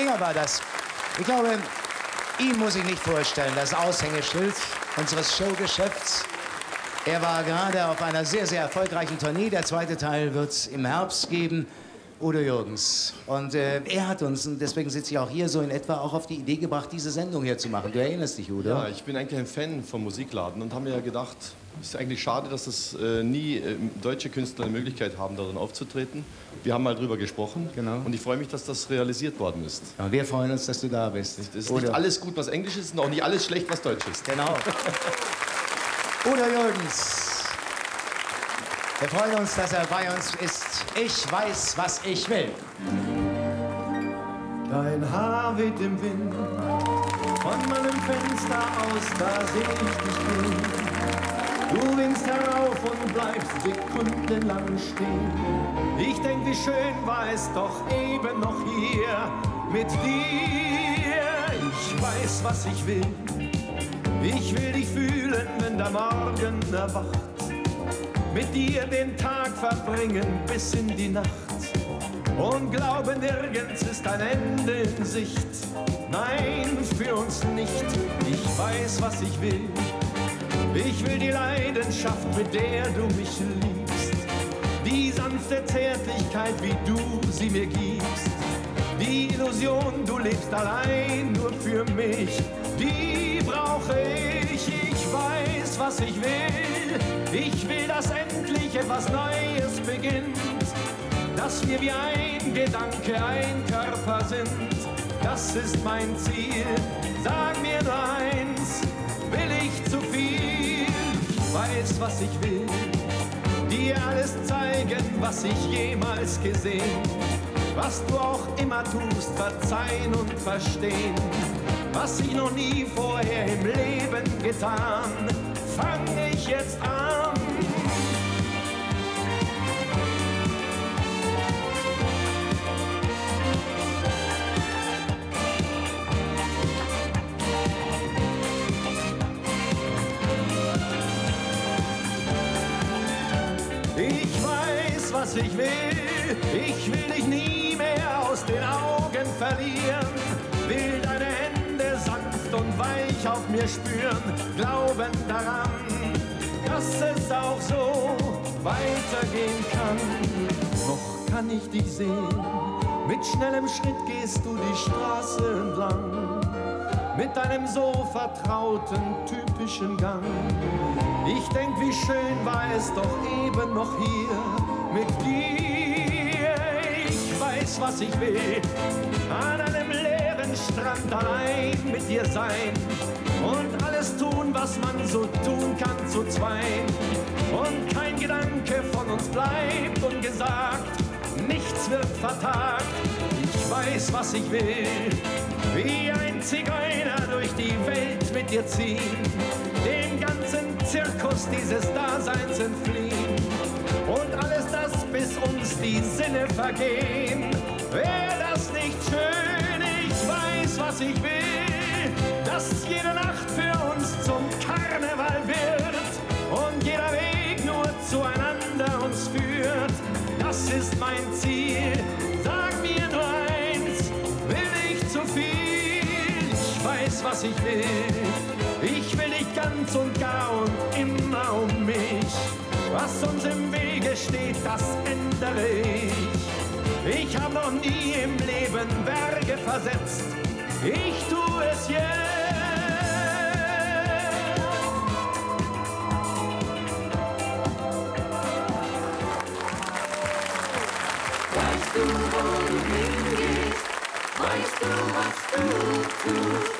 Steve Inger war das. Ich glaube, ihn muss ich nicht vorstellen, das Aushängeschild unseres Showgeschäfts. Er war gerade auf einer sehr, sehr erfolgreichen Tournee. Der zweite Teil wird es im Herbst geben. Udo Jürgens. Und äh, er hat uns, und deswegen sitze ich auch hier, so in etwa auch auf die Idee gebracht, diese Sendung hier zu machen. Du erinnerst dich, Udo? Ja, ich bin eigentlich ein Fan vom Musikladen und habe mir gedacht, Es ist eigentlich schade, dass das äh, nie äh, deutsche Künstler eine Möglichkeit haben, darin aufzutreten. Wir haben mal drüber gesprochen Genau. und ich freue mich, dass das realisiert worden ist. Ja, wir freuen uns, dass du da bist. Es ist Udo. nicht alles gut, was Englisch ist, und auch nicht alles schlecht, was Deutsch ist. Genau. Udo Jürgens. Wir freuen uns, dass er bei uns ist. Ich weiß, was ich will. Dein Haar weht im Wind, von meinem Fenster aus, da seh ich dich gehen. Du winkst herauf und bleibst sekundenlang stehen. Ich denk, wie schön war es doch eben noch hier mit dir. Ich weiß, was ich will. Ich will dich fühlen, wenn der Morgen erwacht. Mit dir den Tag verbringen bis in die Nacht. Und glaube, nirgends ist ein Ende in Sicht. Nein, für uns nicht. Ich weiß, was ich will. Ich will die Leidenschaft, mit der du mich liebst. Die sanfte Zärtlichkeit, wie du sie mir gibst. Die Illusion, du lebst allein nur für mich. Die brauche ich. Ich weiß, was ich will. Ich will, dass endlich etwas Neues beginnt. Dass wir wie ein Gedanke, ein Körper sind. Das ist mein Ziel. Sag mir nur eins, will ich zu viel? Weiß, was ich will. Dir alles zeigen, was ich jemals gesehen. Was du auch immer tust, verzeihen und verstehen. Was ich noch nie vorher im Leben getan, fang ich jetzt an. Was ich will. Ich will dich nie mehr aus den Augen verlieren. Will deine Hände sanft und weich auf mir spüren. Glauben daran, dass es auch so weitergehen kann. Noch kann ich dich sehen. Mit schnellem Schritt gehst du die Straße entlang. Mit deinem so vertrauten, typischen Gang. Ich denk, wie schön war es doch eben noch hier mit dir. Ich weiß, was ich will. An einem leeren Strand allein mit dir sein. Und alles tun, was man so tun kann zu zweien. Und kein Gedanke von uns bleibt ungesagt. Nichts wird vertagt. Ich weiß, was ich will. Wie ein Zigeuner durch die Welt mit dir ziehen. Den ganzen Zirkus dieses Daseins entfliehen. Und alles bis uns die Sinne vergehen. Wäre das nicht schön? Ich weiß, was ich will. Dass jede Nacht für uns zum Karneval wird. Und jeder Weg nur zueinander uns führt. Das ist mein Ziel. Sag mir nur eins, will ich zu viel? Ich weiß, was ich will. Ich will dich ganz und gar und immer. Was uns im Wege steht, das ändere ich. Ich habe noch nie im Leben Berge versetzt. Ich tue es jetzt. Weißt du, wo du hingehst? Weißt du, was du tust?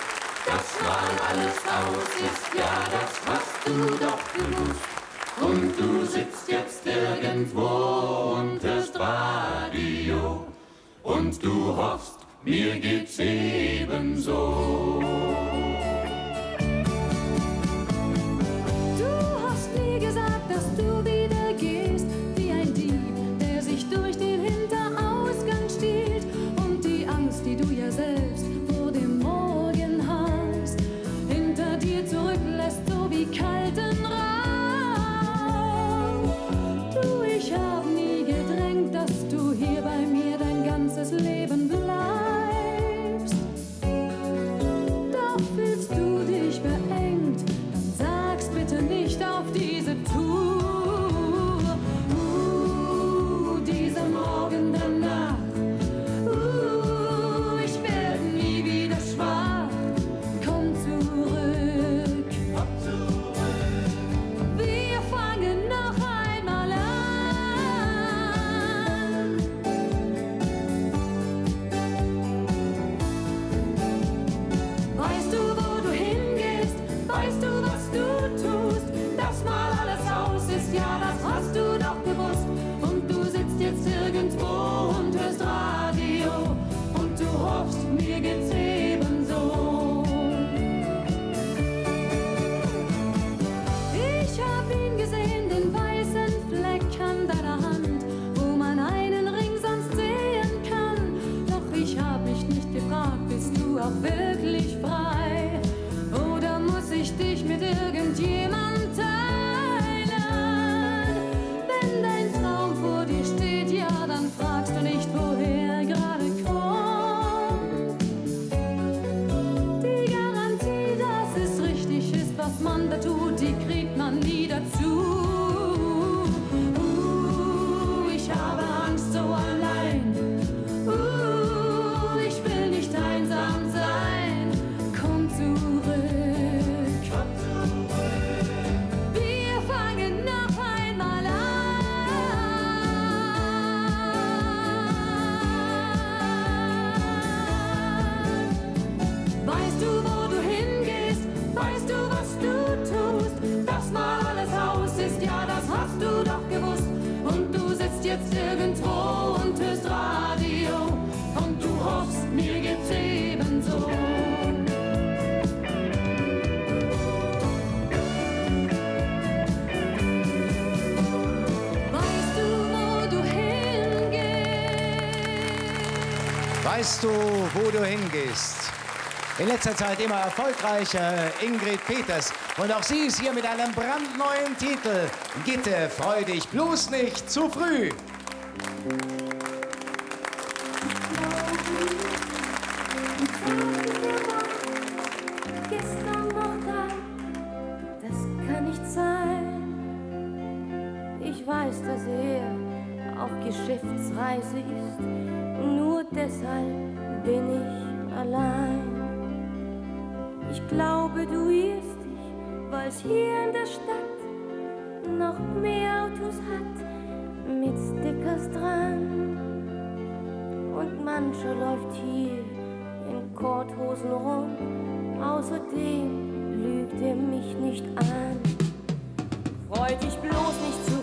Dass mal alles aus ist, ja, das hast du doch gewusst. Und du sitzt jetzt irgendwo und hörst Radio. Und du hoffst, mir geht's ebenso. Du hast nie gesagt, dass du wieder gehst, wie ein Dieb, der sich durch den Hinterausgang stiehlt. Und die Angst, die du ja selbst vor dem Morgen hast, hinter dir zurücklässt, so wie kalten Rauch. weißt du, wo du hingehst. In letzter Zeit immer erfolgreicher Ingrid Peters. Und auch sie ist hier mit einem brandneuen Titel. Gitte, freu dich bloß nicht zu früh. dass hier in der Stadt noch mehr Autos hat mit Stickers dran. Und mancher läuft hier in Korthosen rum, außerdem lügt er mich nicht an. Freut dich bloß nicht zu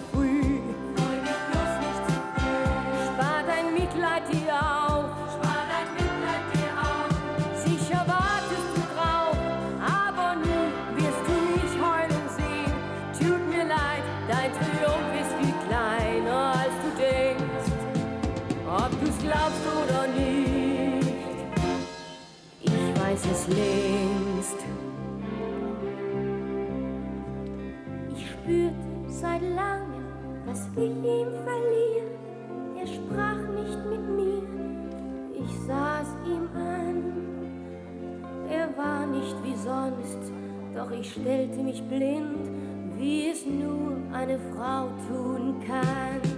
längst. Ich spürte seit langem, was ich ihm verliere. Er sprach nicht mit mir, ich saß ihm an. Er war nicht wie sonst, doch ich stellte mich blind, wie es nur eine Frau tun kann.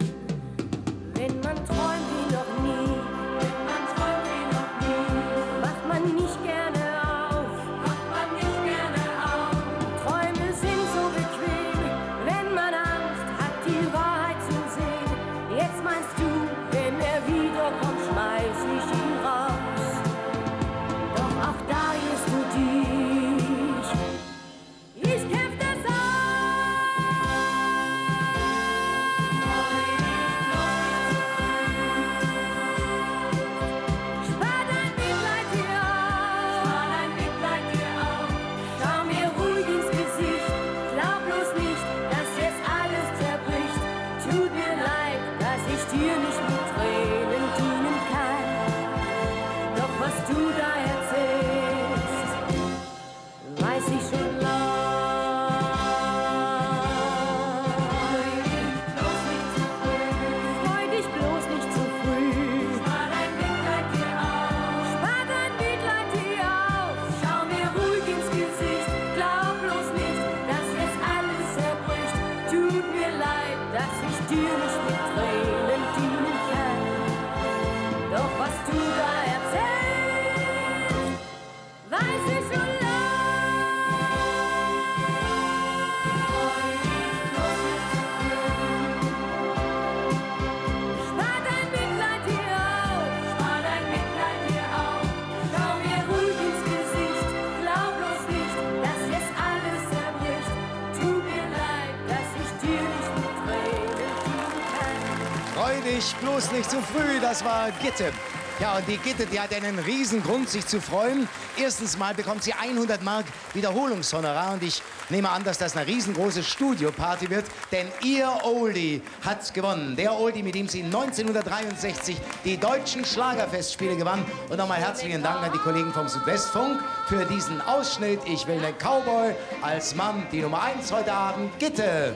Nicht zu früh, das war Gitte. Ja, und die Gitte, die hat einen riesen Grund, sich zu freuen. Erstens mal bekommt sie 100 Mark Wiederholungshonorar und ich nehme an, dass das eine riesengroße Studioparty wird, denn ihr Oldie hat gewonnen. Der Oldie, mit dem sie 1963 die deutschen Schlagerfestspiele gewann. Und nochmal herzlichen Dank an die Kollegen vom Südwestfunk für diesen Ausschnitt. Ich will den Cowboy als Mann, die Nummer 1 heute Abend, Gitte.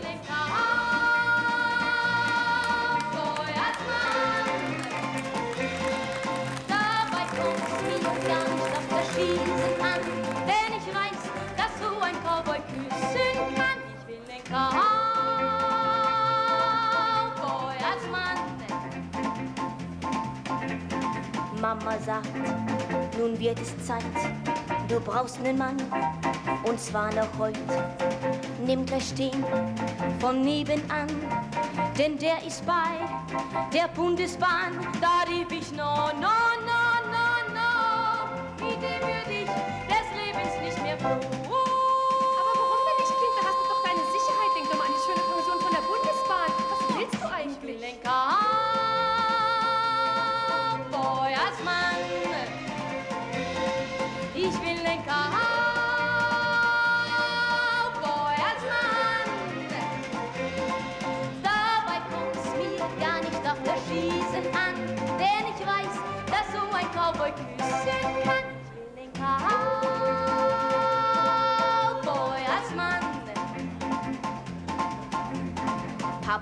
Brauchst einen Mann, und zwar noch heute. Nimm gleich stehen von nebenan, denn der ist bei der Bundesbahn. Da rief ich no, no, no, no, no, mit dem würde ich des Lebens nicht mehr froh.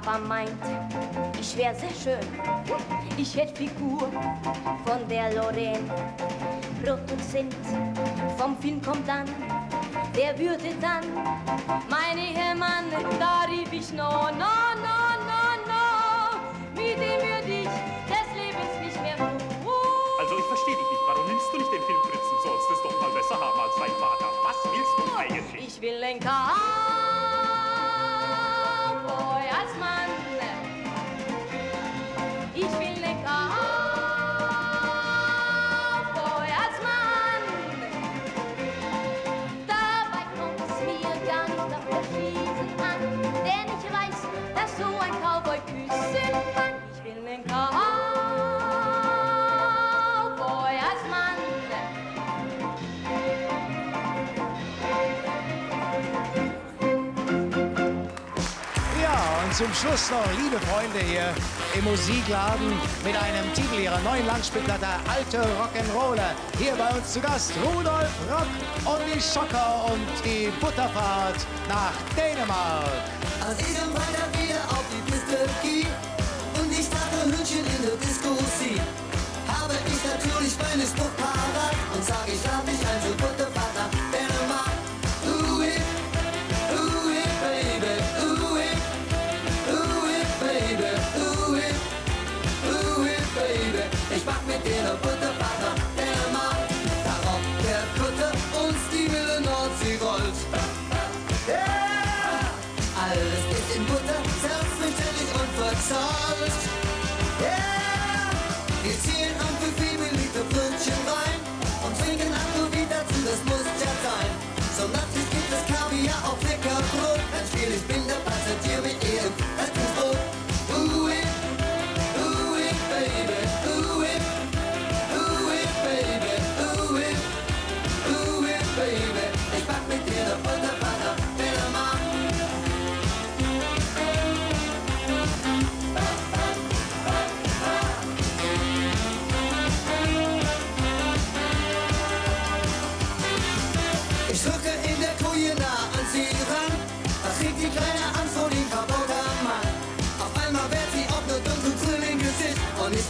Papa meint, ich wär sehr schön. Ich hätt Figur von der Lorraine. Produzent vom Film kommt dann, der würde dann mein Ehemann. Da rief ich no, no, no, no, no. Mit dem würde ich des Lebens nicht mehr froh. Also ich verstehe dich nicht. Warum nimmst du nicht den Film Fritzen? Sollst es doch mal besser haben als dein Vater. Was willst du eigentlich? Ich will den Cowboy als und zum Schluss noch, liebe Freunde, hier im Musikladen mit einem Titel ihrer neuen Langspielplatte Alte Rock'n'Roller. Hier bei uns zu Gast Rudolf Rock und die Schocker und die Butterfahrt nach Dänemark. Als ich am Freitag wieder auf die Piste ging und ich dachte Hündchen in der Disco sieht, habe ich natürlich meine Spruch und sag, ich lade dich ein mach mit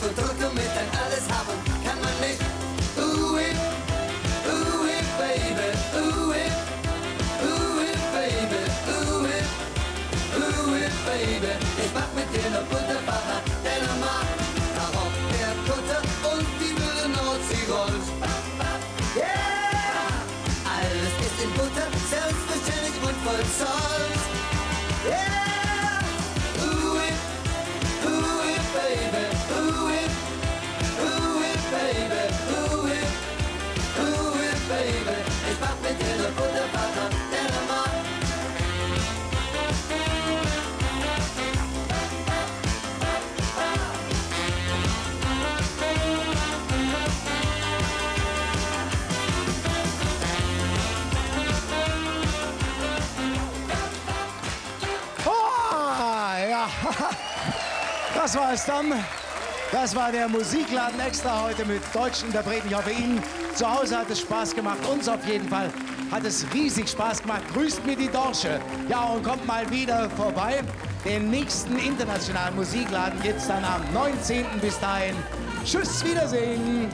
Und ich verdrücke mit, denn alles haben kann man nicht. Ooh it, ooh it, baby, ooh it, ooh it, baby, ooh it, ooh it, baby. Ich mach mit dir Butterfahrt nach Dänemark. Darauf der Kutter und die wilde Nordsee rollt. Yeah! Alles ist in Butter, selbstverständlich und voll Salz. Yeah! Oh, das war es dann. Das war der Musikladen extra heute mit deutschen Interpreten. Ich hoffe, Ihnen zu Hause hat es Spaß gemacht. Uns auf jeden Fall hat es riesig Spaß gemacht. Grüßt mir die Dorsche. Ja, und kommt mal wieder vorbei. Den nächsten internationalen Musikladen gibt es dann am 19. Bis dahin. Tschüss, Wiedersehen.